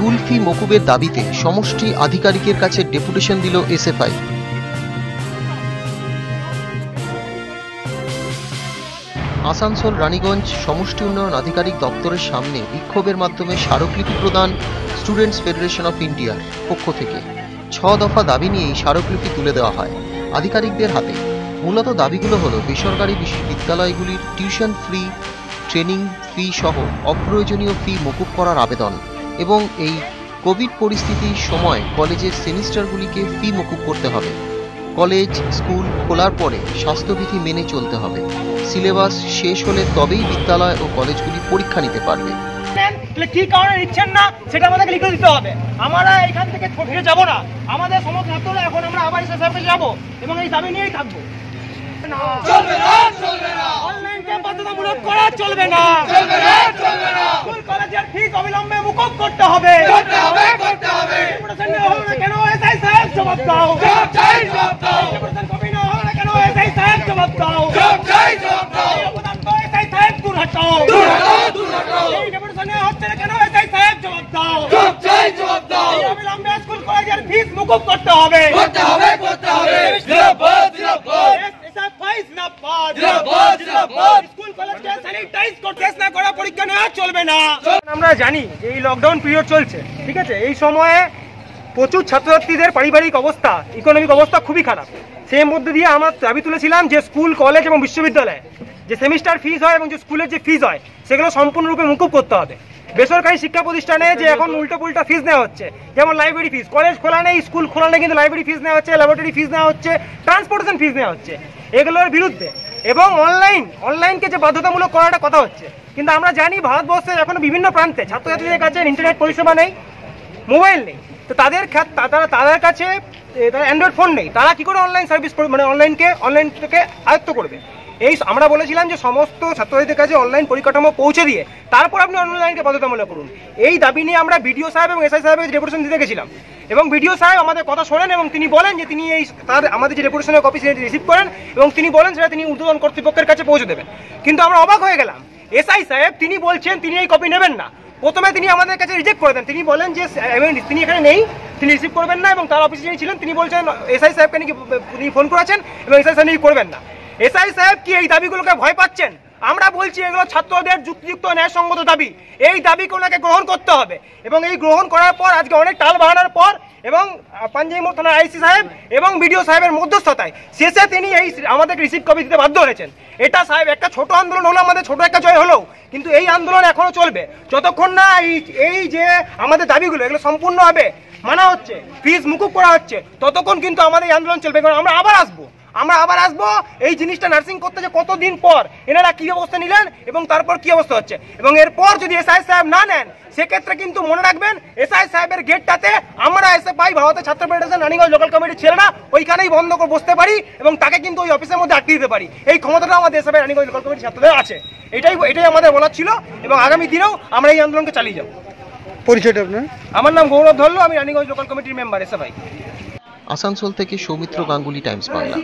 School ফি মকুবের দাবিতে সমষ্টি আধিকারিকের কাছে ডেপুটেশন দিল এসএফআই। আসানসোল, রানীগঞ্জ সমষ্টি উন্নয়ন আধিকারিক দপ্তরের সামনে বিক্ষোভের মাধ্যমে স্মারকলিপি প্রদান স্টুডেন্টস ফেডারেশন অফ ইন্ডিয়ার পক্ষ থেকে। ছ দফা দাবি নিয়েই স্মারকলিপি তুলে দেওয়া হয় আধিকারিকদের হাতে। মূলত দাবিগুলো হলো বেসরকারি বিশ্ববিদ্যালয়গুলির টিউশন ফ্রি, ট্রেনিং ফি সহ অপ্রয়োজনীয় ফি মকুব করার আবেদন। এবং এই কোভিড পরিস্থিতির সময় কলেজের সেমিস্টারগুলিকে ফি মকুব করতে হবে। কলেজ স্কুল খোলার পরে স্বাস্থ্যবিধি মেনে চলতে হবে। সিলেবাস শেষ হলে তবেই বিদ্যালয় ও কলেজগুলি পরীক্ষা নিতে পারবে। কি কারণে নিচ্ছেন না? সেটা আমাদেরকে লিখে দিতে হবে। আমরা এখান থেকে ফিরে যাব না। আমাদের সমস্ত ছাত্ররা এখন আমরা আবার এসে সাহেবকে যাব এবং এই দাবি নিয়েই থাকব। চলবে না চলবে না। অনলাইন বাধ্যতামূলক করা চলবে না। চলবে না স্কুল কলেজের ফিস অবিলম্বে মুকুব করতে হবে। করতে হবে করতে হবে। কেন? এসআই সাহেব জবাব দাও। জবাব চাই জবাব দাও কপি না হলে কেন? এসআই সাহেব জবাব দাও। জবাব চাই জবাব দাও। অবদান তো এসআই সাহেব দূর হটাও। দূর হটাও দূর হটাও। এই ডেপুটেশনে হচ্ছে না কেন? এসআই সাহেব জবাব দাও। জবাব চাই জবাব দাও। অবিলম্বে স্কুল কলেজের ফিস মুকুব করতে হবে করতে হবে করতে হবে জিন্দাবাদ জিন্দাবাদ এসএফআই জিন্দাবাদ জিন্দাবাদ জিন্দাবাদ স্কুল কলেজকে স্যানিটাইজ করতে না করা পরীক্ষা নেওয়া চলবে না আমরা জানি যে এই লকডাউন পিরিয়ড চলছে, ঠিক আছে? এই সময়ে প্রচুর ছাত্রছাত্রীদের পারিবারিক অবস্থা ইকোনমিক অবস্থা খুবই খারাপ। সেই মধ্যে দিয়ে আমরা দাবি তুলেছিলাম যে স্কুল কলেজ এবং বিশ্ববিদ্যালয়ে যে সেমিস্টার ফিস হয় এবং যে স্কুলের যে ফিস হয়, সেগুলো সম্পূর্ণরূপে মুকুব করতে হবে। বেসরকারি শিক্ষা প্রতিষ্ঠানে যে এখন উল্টো পুল্টা ফিস নেওয়া হচ্ছে, যেমন লাইব্রেরি ফিস কলেজ খোলা নেই স্কুল খোলা নেই, কিন্তু লাইব্রেরি ফিস নেওয়া হচ্ছে ল্যাবরেটরি ফিস নেওয়া হচ্ছে ট্রান্সপোর্টেশন ফিস নেওয়া হচ্ছে, এগুলোর বিরুদ্ধে এবং অনলাইন অনলাইনকে যে বাধ্যতামূলক করাটা কথা হচ্ছে। কিন্তু আমরা জানি ভারতবর্ষের এখনও বিভিন্ন প্রান্তে ছাত্রছাত্রীদের কাছে ইন্টারনেট পরিষেবা নেই মোবাইল নেই। তো তাদের তারা, তাদের কাছে তারা অ্যান্ড্রয়েড ফোন নেই। তারা কি করে অনলাইন সার্ভিস করবে মানে অনলাইনকে অনলাইন থেকে আয়ত্ত করবে? এই আমরা বলেছিলাম যে সমস্ত ছাত্রছাত্রীদের কাছে অনলাইন পরিকাঠামো পৌঁছে দিয়ে তারপর আপনি অনলাইনকে বাধ্যতামূলক করুন। এই দাবি নিয়ে আমরা বিডিও সাহেব এবং এসআই সাহেবের ডেপুটেশন দিতে গেছিলাম। এবং বিডিও সাহেব আমাদের কথা শোনেন এবং তিনি বলেন যে তিনি এই তার আমাদের যে ডেপুটেশনের কপি সেটা রিসিভ করেন এবং তিনি বলেন সেটা তিনি ঊর্ধ্বতন কর্তৃপক্ষের কাছে পৌঁছে দেবেন। কিন্তু আমরা অবাক হয়ে গেলাম। এসআই সাহেব তিনি বলছেন তিনি এই কপি নেবেন না। প্রথমে তিনি আমাদের কাছে রিজেক্ট করে দেন। তিনি বলেন যে তিনি এখানে নেই, তিনি রিসিভ করবেন না এবং তার অফিসে যিনি ছিলেন তিনি বলছেন এসআই সাহেবকে নাকি তিনি ফোন করেছেন এবং এসআই সাহেব নাকি করবেন না। এসআই সাহেব কি এই দাবিগুলোকে ভয় পাচ্ছেন? আমরা বলছি এগুলো ছাত্রদের যুক্তিযুক্ত ন্যায়সঙ্গত দাবি। এই দাবিকে ওনাকে গ্রহণ করতে হবে। এবং এই গ্রহণ করার পর আজকে অনেক টাল বাড়ানোর পর এবং পাঞ্জাবি মোড় থানার আইসি সাহেব এবং বিডিও সাহেবের মধ্যস্থতায় শেষে তিনি এই আমাদের রিসিভ কপি দিতে বাধ্য হয়েছেন। এটা সাহেব, একটা ছোট আন্দোলন হলো, আমাদের ছোট একটা জয় হলো। কিন্তু এই আন্দোলন এখনও চলবে। যতক্ষণ না এই এই যে আমাদের দাবিগুলো, এগুলো সম্পূর্ণ হবে, মানা হচ্ছে ফিজ মুকুব করা হচ্ছে, ততক্ষণ কিন্তু আমাদের এই আন্দোলন চলবে। কারণ আমরা আবার আসব। আমরা আবার আসব। এই জিনিসটা নার্সিং করতে যে কতদিন পর? এনারা কি অবস্থা নিলেন এবং তারপর কি অবস্থা হচ্ছে? এবং এরপর যদি এসআই সাহেব না নেন সেক্ষেত্রে কিন্তু মনে রাখবেন এসআই সাহেবের গেটটাতে আমরা এসে পাই ভারতের ছাত্র ফেডারেশন রানিগঞ্জ লোকাল কমিটির ছেলেরা ওইখানেই বন্ধ করে বসতে পারি এবং তাকে কিন্তু ওই অফিসের মধ্যে আটকে দিতে পারি। এই ক্ষমতাটা আমাদের এসএফ রানিগঞ্জ লোকাল কমিটির ছাত্রদের আছে। এটাই এটাই আমাদের বলার ছিল এবং আগামী দিনেও আমরা এই আন্দোলনকে চালিয়ে যাব। পরিচয়টা আপনার? আমার নাম গৌরব ধরলো আমি রানিগঞ্জ লোকাল কমিটির মেম্বার এসএফআই আসানসোল থেকে সৌমিত্র গাঙ্গুলি টাইমস বাংলা।